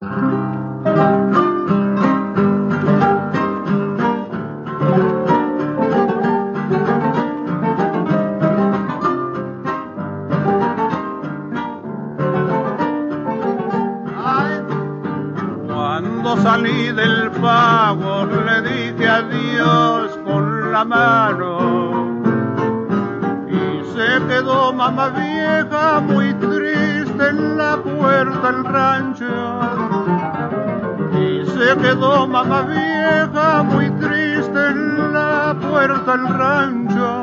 Cuando salí del pago le dije adiós con la mano. Y se quedó mamá vieja quedó mamá vieja muy triste en la puerta del rancho.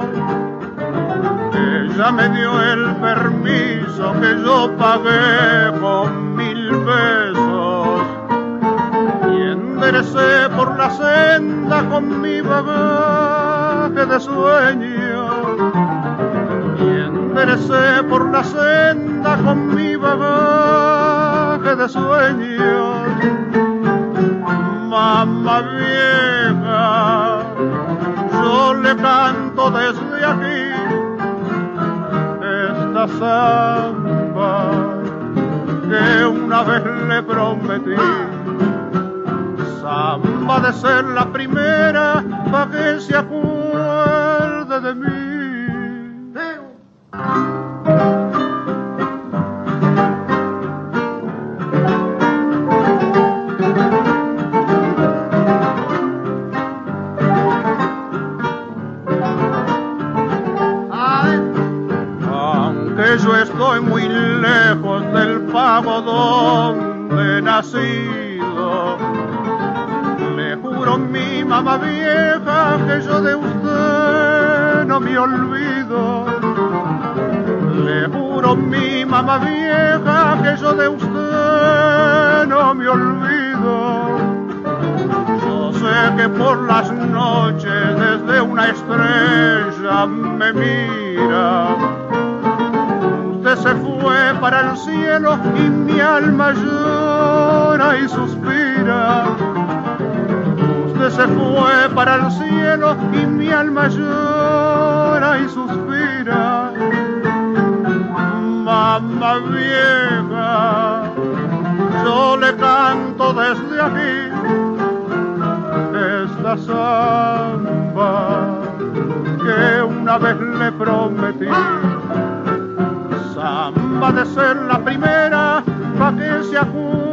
Ella me dio el permiso que yo pagué con mil pesos. Y enderecé por la senda con mi bagaje de sueño. Y enderecé por la senda con mi bagaje de sueños mamá vieja yo le canto desde aquí esta samba que una vez le prometí. Samba de ser la primera para que se acuerde yo estoy muy lejos del pago donde he nacido, le juro mi mamá vieja que yo de usted no me olvido. Le juro mi mamá vieja que yo de usted no me olvido. Yo sé que por las noches desde una estrella me mira. Para el cielo y mi alma llora y suspira. Usted se fue para el cielo y mi alma llora y suspira. Mamá vieja, yo le canto desde aquí esta samba que una vez le prometí. De ser la primera para que se mí.